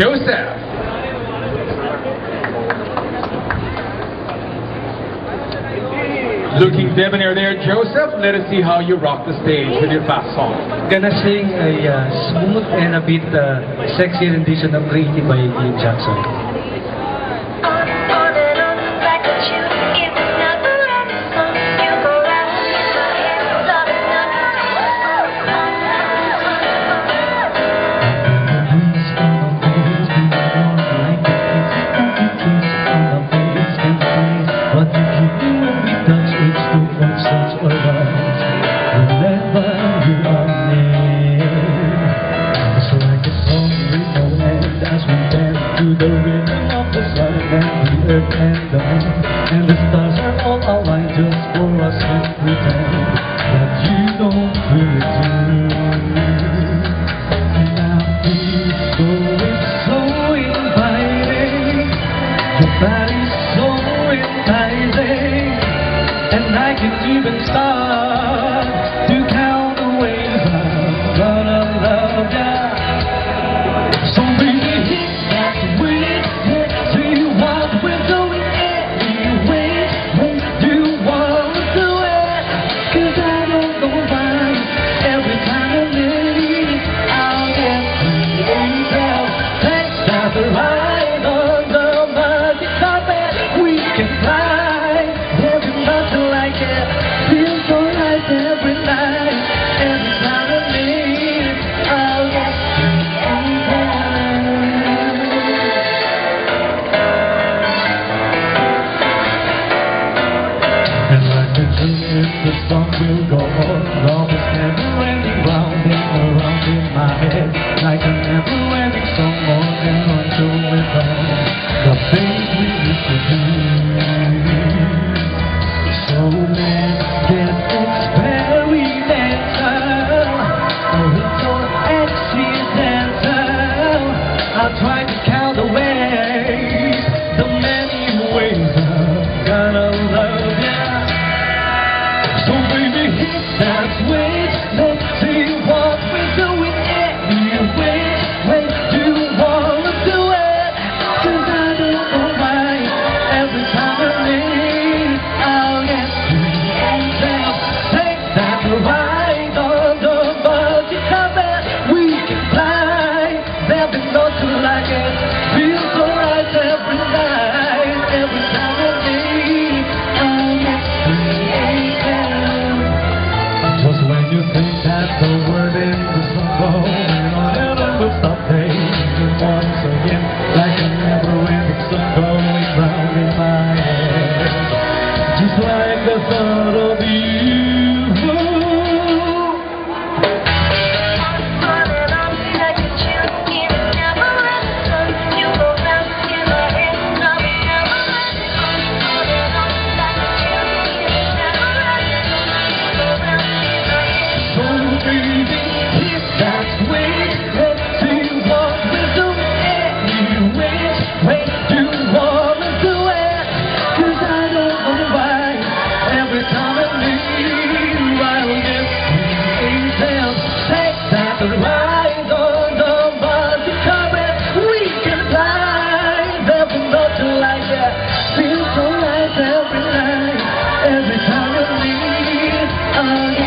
Joseph. Looking debonair there, Joseph. Let us see how you rock the stage with your fast song. Gonna sing a uh, smooth and a bit uh, sexy rendition of Pretty by Ian Jackson. And the earth and the moon And the stars are all aligned just for us to pretend that you don't it too. Now it's so inviting. Your body's so enticing. And I can even start like a dream, the song will go on. Love is never ending, round and in my head. Like song, we're done. The things we used to do. So let's get experimental. Accidental. I'll try to count away the word in the song going on and on will stop playing once again like a never-ending song going my head. Just like the thought of you. Oh.